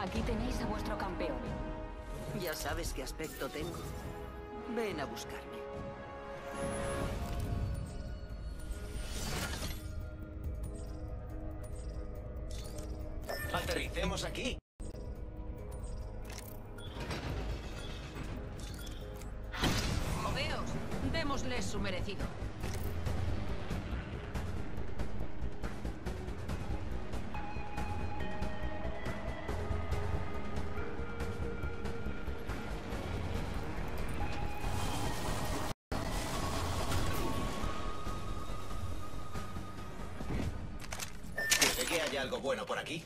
Aquí tenéis a vuestro campeón. Ya sabes qué aspecto tengo. Ven a buscarme. Aterricemos aquí. Moveos, démosles su merecido. Algo bueno por aquí.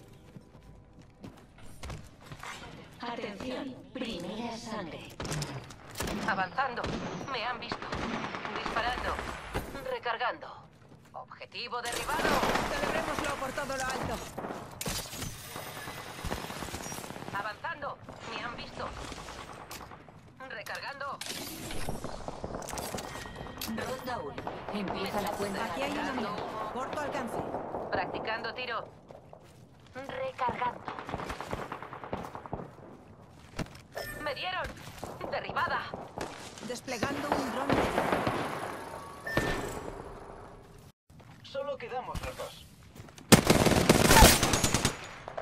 Atención, primera sangre. Avanzando. Me han visto. Disparando. Recargando. Objetivo derribado. Celebrémoslo por todo lo alto. Avanzando. Me han visto. Recargando. Ronda 1. Empieza la cuenta. Aquí hay una mina. Corto alcance. Practicando tiro. Recargando. ¡Me dieron! ¡Derribada! Desplegando un dron. Solo quedamos los dos.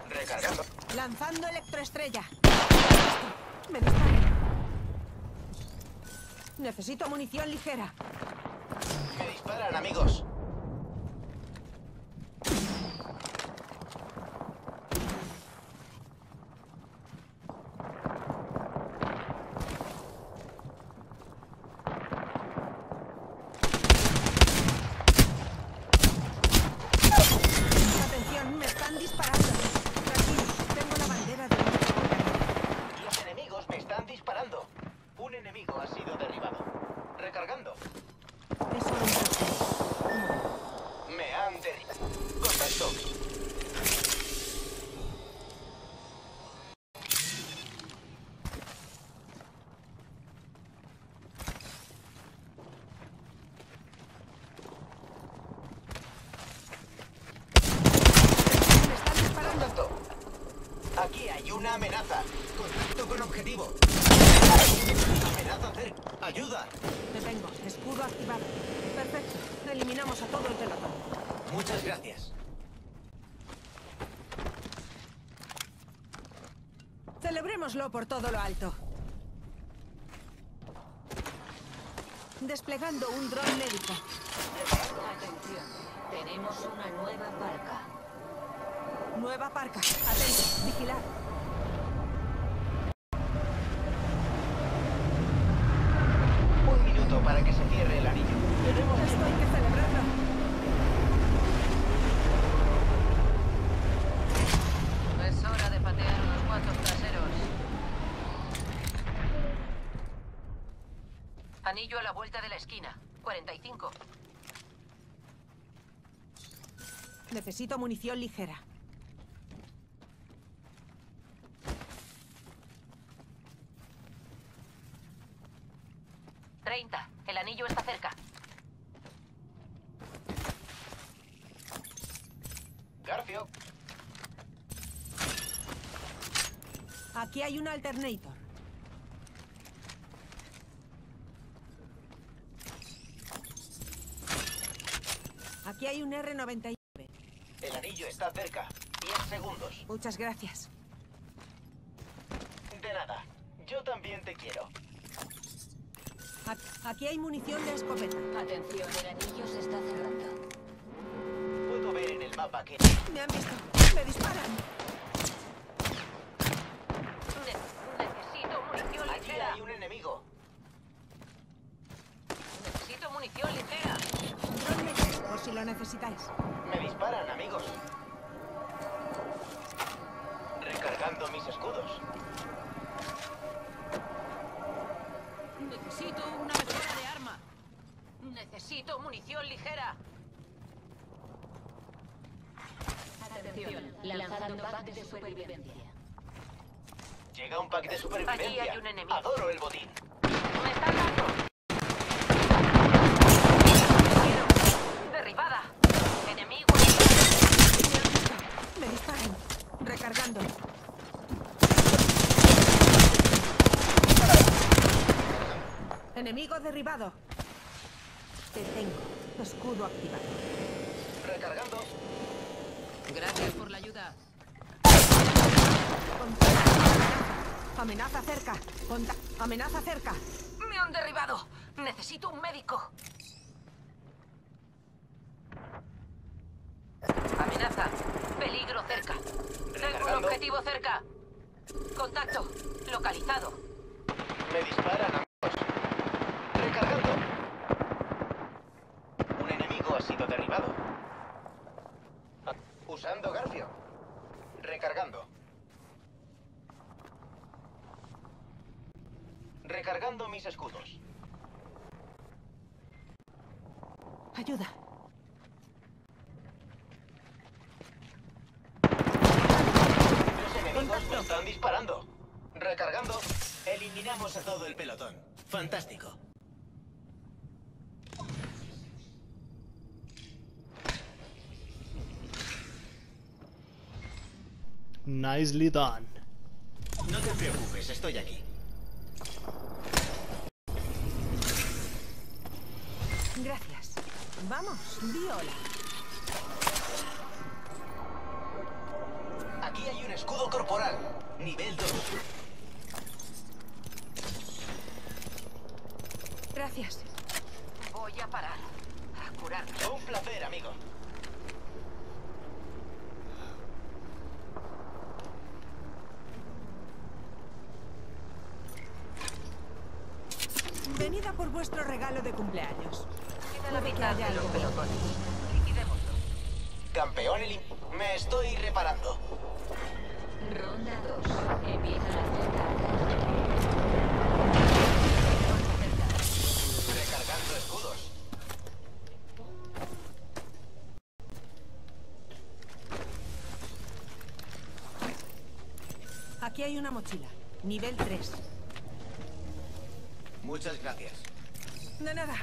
Recargando. Lanzando electroestrella. Me disparan. Necesito munición ligera. Me disparan, amigos. Atención, me están disparando. Tranquilo, tengo la bandera de... Los enemigos me están disparando. Un enemigo ha sido derribado. Recargando. Es solo un traste. Me han derribado. Contacto. Me están disparando. Contacto. Aquí hay una amenaza. Contacto con objetivo. Amenaza cerca. Ayuda. Te tengo. Escudo activado. Perfecto. Eliminamos a todo el pelotón. Muchas gracias. Celebrémoslo por todo lo alto. Desplegando un dron médico. Atención, tenemos una nueva parca. Nueva parca. Atento. Vigilar. Un que se cierre el anillo. Tenemos Esto hay que celebrarlo. Es hora de patear unos cuantos traseros. Anillo a la vuelta de la esquina. 45. Necesito munición ligera. Treinta. El anillo está cerca. Garfio. Aquí hay un alternator. Aquí hay un R99. El anillo está cerca. 10 segundos. Muchas gracias. De nada. Yo también te quiero. A- Aquí hay munición de escopeta. Atención, el anillo se está cerrando. Puedo ver en el mapa que... Me han visto. Me disparan. Ne- necesito munición Allí ligera. hay un enemigo. Necesito munición ligera. Dron médico, por si lo necesitáis. Me disparan, amigos. Recargando mis escudos. Necesito una mejora de arma. Necesito munición ligera. Atención, lanzando pack de supervivencia. Llega un pack de supervivencia. Allí hay un enemigo. Adoro el botín. ¡Me están dando! ¡Derribada! ¡Enemigo! Me disparan. Recargando. Derribado. Te tengo. Escudo activado. Recargando. Gracias por la ayuda. Amenaza cerca. Conta- Amenaza cerca. Me han derribado. Necesito un médico. Amenaza. Peligro cerca. Tengo un objetivo cerca. Contacto. Localizado. Me disparan. Recargando. Un enemigo ha sido derribado. Ah, Usando Garfio. Recargando. Recargando mis escudos. Ayuda. Los enemigos me están disparando. Recargando. Eliminamos a todo el pelotón. Fantástico. Nicely done. No te preocupes, estoy aquí. Gracias. Vamos, Viola. Aquí hay un escudo corporal. Nivel 2. Gracias. Voy a parar. A curarme. Un placer, amigo. Por vuestro regalo de cumpleaños. Queda la mitad de los pelotones. Liquidémoslo. Campeón elim... Me estoy reparando. Ronda 2. Empieza la descarga. Recargando escudos. Aquí hay una mochila. Nivel 3. Muchas gracias. De nada.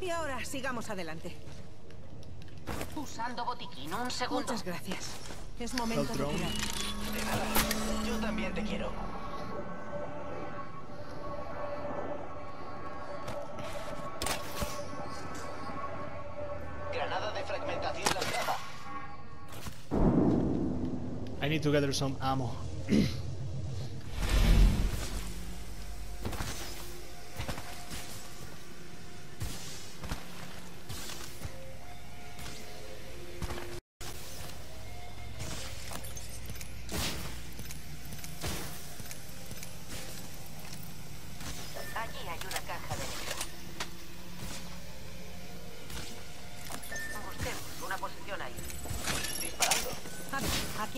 Y ahora sigamos adelante. Usando botiquín. Un segundo. Muchas gracias. Es momento de tirar. De nada. Yo también te quiero. Granada de fragmentación lanzada. I need to gather some ammo.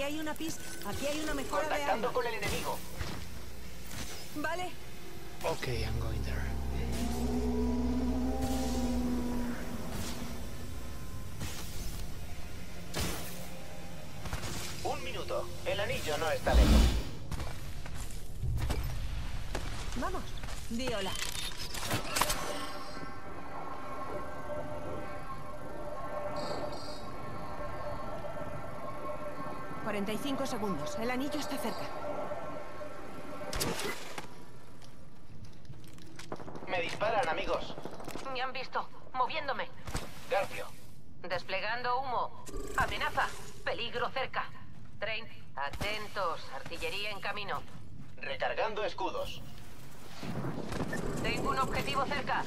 hay una pista. Aquí hay una mejora de Contactando con el enemigo. Vale. Okay, I'm going there. Un minuto. El anillo no está lejos. Vamos. Viola. ...45 segundos. El anillo está cerca. Me disparan, amigos. Me han visto. Moviéndome. Garfio. Desplegando humo. Amenaza. Peligro cerca. Train. Atentos. Artillería en camino. Recargando escudos. Tengo un objetivo cerca.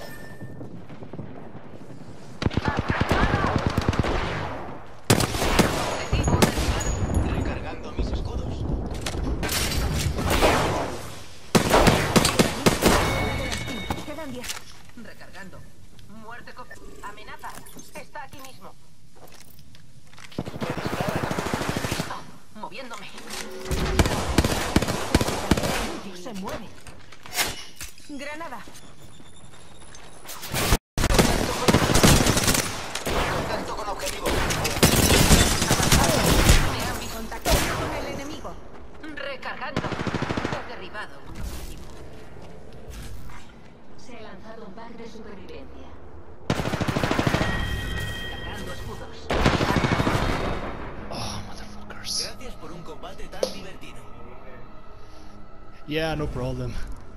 Objetivo derribado. Recargando mis escudos. Quedan 10. Recargando. Muerte. Amenaza. Está aquí mismo. Oh, moviéndome. Se mueve. Granada. Yeah, no problem.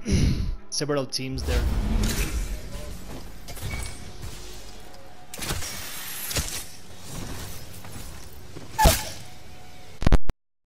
Several teams there.